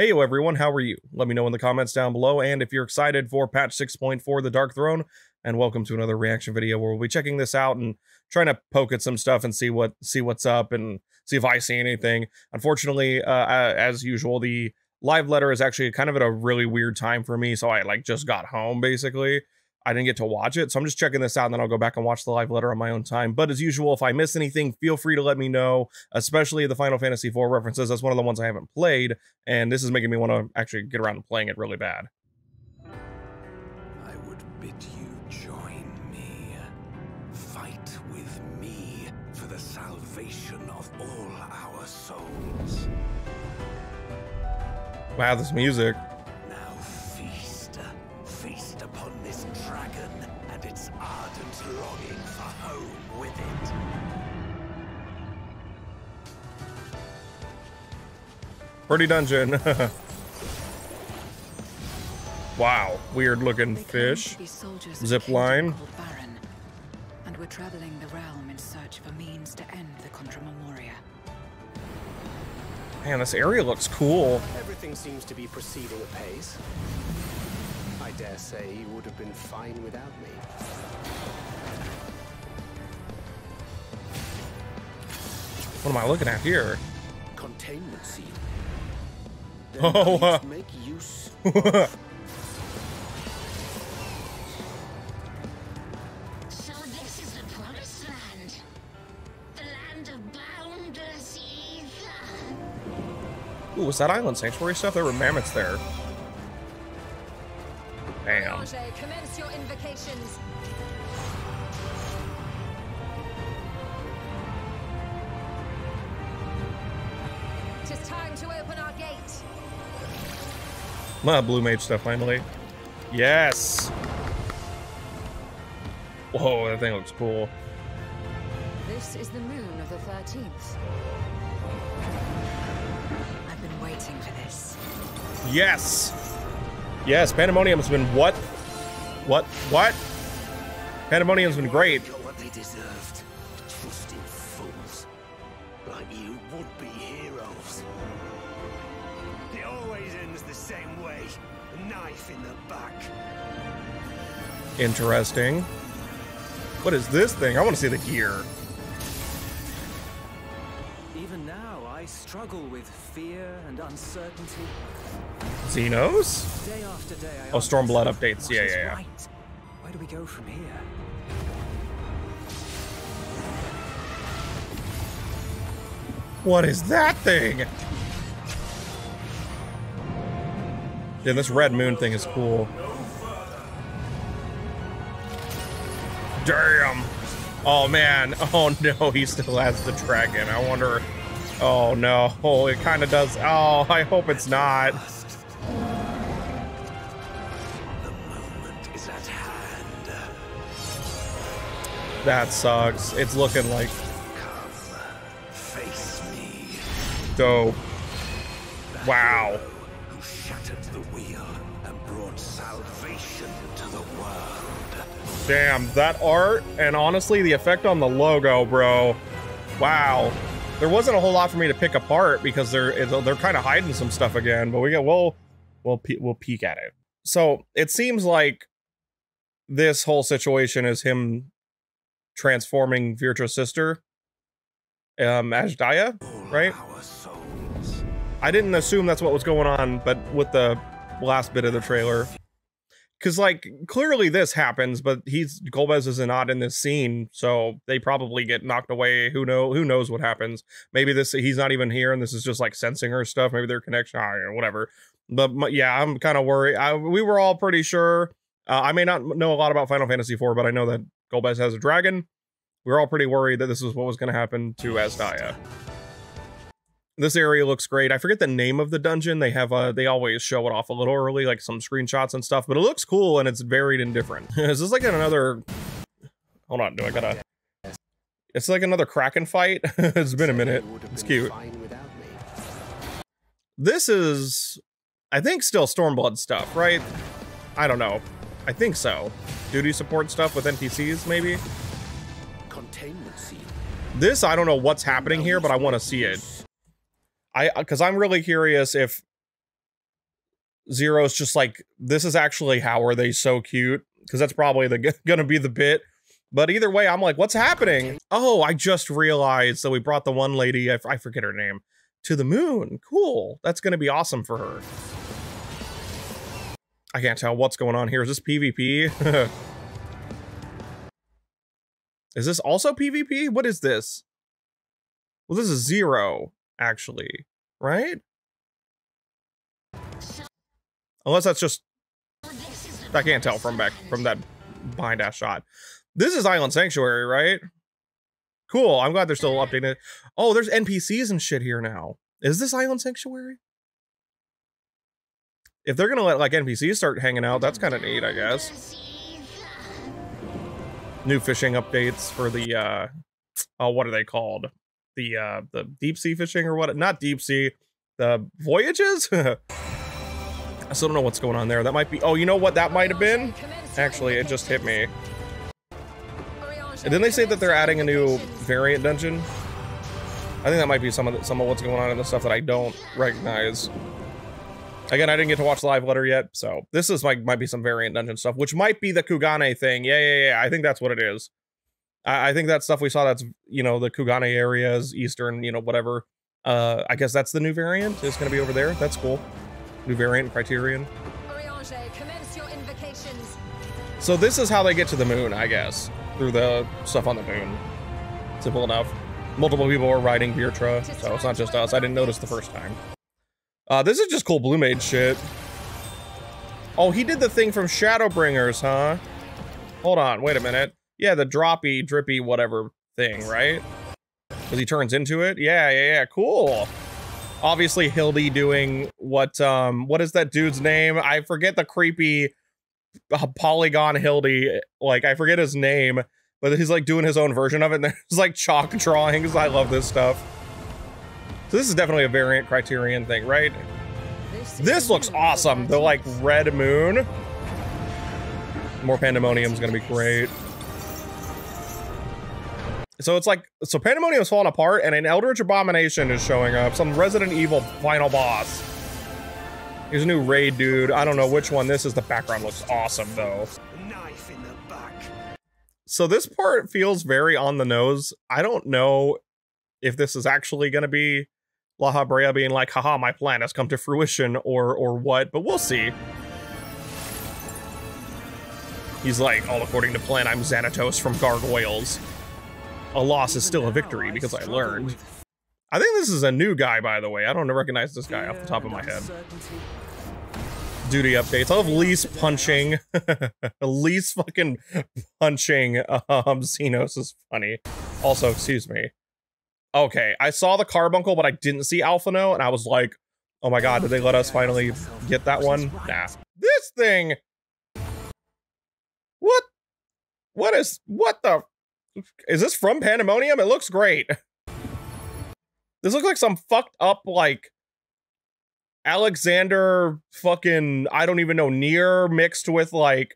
Hey everyone, how are you? Let me know in the comments down below, and if you're excited for patch 6.4 The Dark Throne, and welcome to another reaction video where we'll be checking this out and trying to poke at some stuff and see what see what's up and see if I see anything. Unfortunately, uh, as usual, the live letter is actually kind of at a really weird time for me, so I like just got home basically. I didn't get to watch it. So I'm just checking this out and then I'll go back and watch the live letter on my own time. But as usual, if I miss anything, feel free to let me know, especially the Final Fantasy IV references. That's one of the ones I haven't played. And this is making me want to actually get around to playing it really bad. I would bid you join me. Fight with me for the salvation of all our souls. Wow, this music. Pretty dungeon. wow, weird looking fish. Zip line. Baron, and we're traveling the realm in search of means to end the Contra Memoria. Man, this area looks cool. Everything seems to be proceeding apace. I dare say you would have been fine without me. What am I looking at here? Containment seal. Oh, uh. make use. so this is the promised land, the land of boundless ether. Ooh, was that island sanctuary stuff? There were mammoths there. Damn. Commence your invocations. Tis time to open our gate. My blue mage stuff finally. Yes. Whoa, that thing looks cool. This is the moon of the 13th. I've been waiting for this. Yes. Yes, Pandaemonium's been what? What? What? Pandaemonium's been great. What they deserved. Trusting fools. Like you would be heroes. It always ends the same way. A knife in the back. Interesting. What is this thing? I want to see the gear. Even now, I struggle with fear and uncertainty. Zenos? Day after day, I Oh, Stormblood updates. Yeah, yeah, yeah. right? Where do we go from here? What is that thing? Yeah, this red moon thing is cool. Damn. Oh man. Oh no, he still has the dragon. I wonder. Oh no. Oh, it kind of does. Oh, I hope it's not. That sucks. It's looking like Come, face me. dope. Wow. Who shattered the wheel and brought salvation to the world. Damn, that art and honestly the effect on the logo, bro. Wow. There wasn't a whole lot for me to pick apart because they're they're kind of hiding some stuff again, but we get we'll we'll we'll peek at it. So it seems like this whole situation is him transforming Vrtra's sister, um, Azdaja, right? I didn't assume that's what was going on, but with the last bit of the trailer, because like clearly this happens, but he's Golbez is not in this scene, so they probably get knocked away. Who know? Who knows what happens? Maybe this he's not even here, and this is just like sensing her stuff. Maybe their connection, I whatever. But yeah, I'm kind of worried. I, we were all pretty sure. Uh, I may not know a lot about Final Fantasy IV, but I know that Golbez has a dragon. We were all pretty worried that this is what was going to happen to Azdaja. This area looks great. I forget the name of the dungeon. They have uh they always show it off a little early, like some screenshots and stuff, but it looks cool and it's varied and different. is this like another hold on, do I gotta it's like another Kraken fight. it's been a minute. It's cute. This is I think still Stormblood stuff, right? I don't know. I think so. Duty support stuff with NPCs, maybe? Containment seal. This, I don't know what's happening here, but I want to see it. I uh, because I'm really curious if Zero's just like, this is actually how are they so cute? Because that's probably the gonna be the bit. But either way, I'm like, what's happening? Oh, I just realized that we brought the one lady, I, I forget her name, to the moon. Cool. That's gonna be awesome for her. I can't tell what's going on here. Is this PvP? is this also PvP? What is this? Well, this is zero, actually, right? Unless that's just I can't tell from back from that behind ass shot. This is Island Sanctuary, right? Cool. I'm glad they're still updating it. Oh, there's NPCs and shit here now. Is this Island Sanctuary? If they're gonna let like NPCs start hanging out, that's kind of neat, I guess. New fishing updates for the uh oh, what are they called? The uh the deep sea fishing or what? Not deep sea, the voyages? I still don't know what's going on there. That might be. Oh, you know what that might have been? Actually, it just hit me. And then they say that they're adding a new variant dungeon. I think that might be some of the, some of what's going on in the stuff that I don't recognize. Again, I didn't get to watch live letter yet, so this is like might be some variant dungeon stuff, which might be the Kugane thing. Yeah, yeah, yeah. I think that's what it is. I, I think that stuff we saw. That's you know the Kugane areas, Eastern, you know whatever. Uh, I guess that's the new variant. It's gonna be over there. That's cool. New variant criterion. So this is how they get to the moon, I guess, through the stuff on the moon. Simple enough. Multiple people are riding Vrtra, so it's not just us. I didn't notice the first time. Uh, this is just cool Blue Mage shit. Oh, he did the thing from Shadowbringers, huh? Hold on, wait a minute. Yeah, the droppy, drippy, whatever thing, right? Because he turns into it? Yeah, yeah, yeah, cool obviously Hildy doing what um what is that dude's name? I forget the creepy uh, polygon Hildy like I forget his name, but he's like doing his own version of it. And there's like chalk drawings. I love this stuff. So this is definitely a variant criterion thing, right? This looks awesome. The like red moon. More pandaemonium is gonna be great. So it's like, so Pandaemonium's falling apart and an Eldritch Abomination is showing up. Some Resident Evil final boss. Here's a new raid dude. I don't know which one this is. The background looks awesome though. Knife in the back. So this part feels very on the nose. I don't know if this is actually going to be Lahabrea being like, haha, my plan has come to fruition or or what, but we'll see. He's like, all according to plan, I'm Xanatos from Gargoyles a loss is still a victory because I learned. I think this is a new guy, by the way. I don't recognize this guy off the top of my head. Duty updates. I love Lise punching. Lise fucking punching um, Zenos is funny. Also, excuse me. Okay, I saw the carbuncle, but I didn't see Alphinaud, and I was like, oh my god, did they let us finally get that one? Nah. This thing! What? What is, what the is this from Pandaemonium? It looks great. This looks like some fucked up, like, Alexander fucking, I don't even know, near mixed with, like,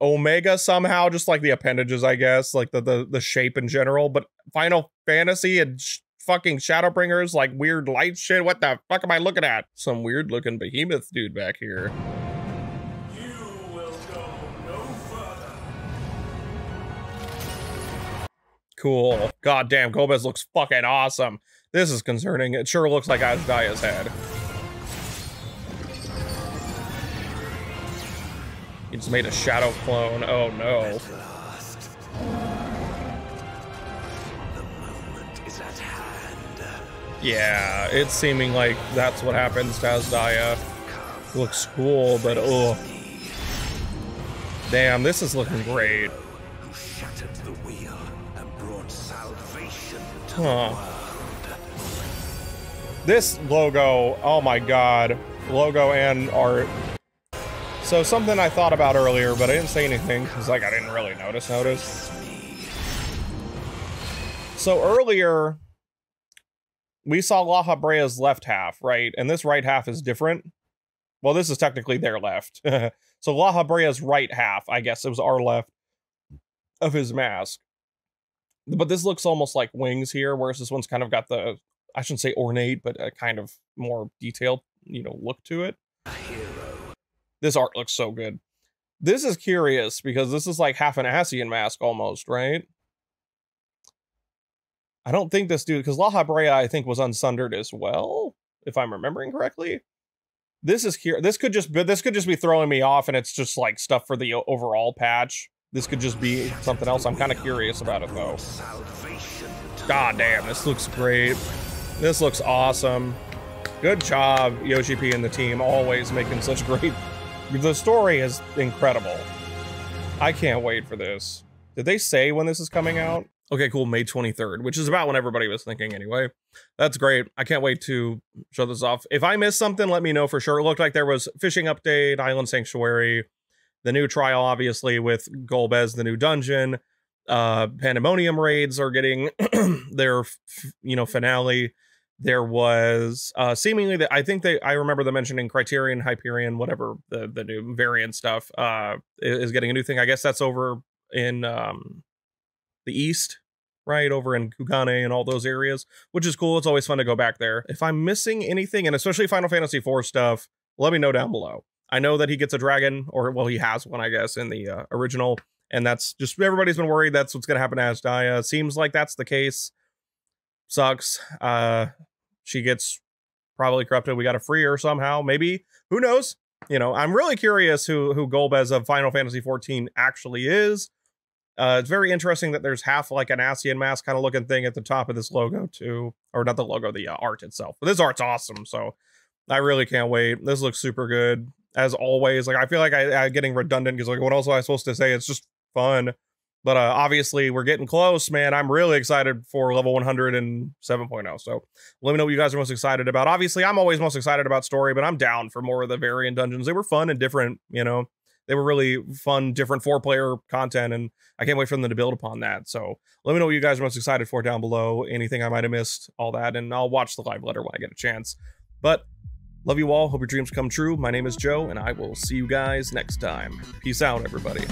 Omega somehow, just like the appendages, I guess, like the the, the shape in general. But Final Fantasy and sh- fucking Shadowbringers, like weird light shit. What the fuck am I looking at? Some weird looking behemoth dude back here. Cool. God damn, Golbez looks fucking awesome. This is concerning. It sure looks like Azdaja's head. He just made a shadow clone. Oh no. Yeah, it's seeming like that's what happens to Azdaja. Looks cool, but oh. Damn, this is looking great. Huh. This logo, oh my god. Logo and art. So something I thought about earlier, but I didn't say anything, because like I didn't really notice notice. So earlier, we saw Lahabrea's left half, right? And this right half is different. Well, this is technically their left. so Lahabrea's right half, I guess it was our left, of his mask but this looks almost like wings here, whereas this one's kind of got the I shouldn't say ornate, but a kind of more detailed, you know, look to it. This art looks so good. This is curious because this is like half an Ascian mask almost, right? I don't think this dude, because Lahabrea, I think, was unsundered as well, if I'm remembering correctly. This is here. This could just be this could just be throwing me off, and it's just like stuff for the overall patch. This could just be something else. I'm kind of curious about it though. God damn, this looks great. This looks awesome. Good job, Yoshi P and the team, always making such great. The story is incredible. I can't wait for this. Did they say when this is coming out? Okay, cool. May 23rd, which is about when everybody was thinking anyway. That's great. I can't wait to show this off. If I missed something, let me know for sure. It looked like there was fishing update, island sanctuary, the new trial, obviously, with Golbez, the new dungeon. Uh, Pandaemonium raids are getting their, you know, finale. There was uh, seemingly that I think they I remember them mentioning Criterion, Hyperion, whatever the the new variant stuff uh, is getting a new thing. I guess that's over in um, the east, right over in Kugane and all those areas, which is cool. It's always fun to go back there. If I'm missing anything, and especially Final Fantasy IV stuff, let me know down below. I know that he gets a dragon, or well, he has one, I guess, in the uh, original, and that's just everybody's been worried that's what's going to happen to Azdaja. Seems like that's the case. Sucks. Uh, she gets probably corrupted. We got to free her somehow. Maybe who knows? You know, I'm really curious who who Golbez of Final Fantasy 14 actually is. Uh, it's very interesting that there's half like an Ascian mask kind of looking thing at the top of this logo too, or not the logo, the uh, art itself. But this art's awesome, so I really can't wait. This looks super good as always. Like I feel like I, am getting redundant because like what else am I supposed to say? It's just fun. But uh, obviously we're getting close, man. I'm really excited for level 107.0. So let me know what you guys are most excited about. Obviously, I'm always most excited about story, but I'm down for more of the variant dungeons. They were fun and different, you know they were really fun, different four player content, and I can't wait for them to build upon that. So let me know what you guys are most excited for down below. Anything I might have missed, all that, and I'll watch the live letter when I get a chance. But love you all. Hope your dreams come true. My name is Joe, and I will see you guys next time. Peace out, everybody.